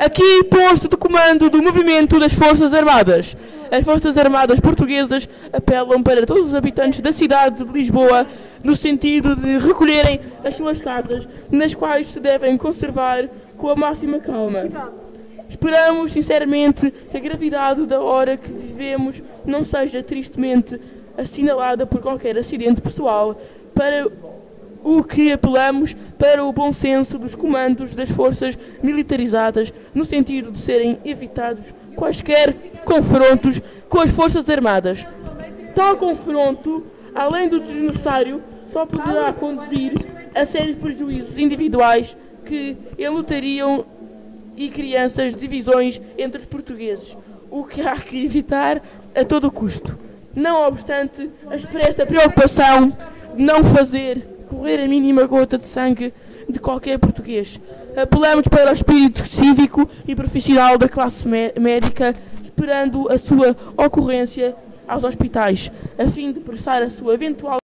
Aqui posto de comando do movimento das Forças Armadas. As Forças Armadas Portuguesas apelam para todos os habitantes da cidade de Lisboa no sentido de recolherem as suas casas, nas quais se devem conservar com a máxima calma. Esperamos, sinceramente, que a gravidade da hora que vivemos não seja tristemente assinalada por qualquer acidente pessoal, para o que apelamos para o bom senso dos comandos das forças militarizadas, no sentido de serem evitados quaisquer confrontos com as Forças Armadas. Tal confronto, além do desnecessário, só poderá conduzir a sérios prejuízos individuais que enlutariam e crianças divisões entre os portugueses, o que há que evitar a todo custo. Não obstante, expressa preocupação de não fazer correr a mínima gota de sangue de qualquer português. Apelamos para o espírito cívico e profissional da classe médica, esperando a sua ocorrência aos hospitais, a fim de prestar a sua eventual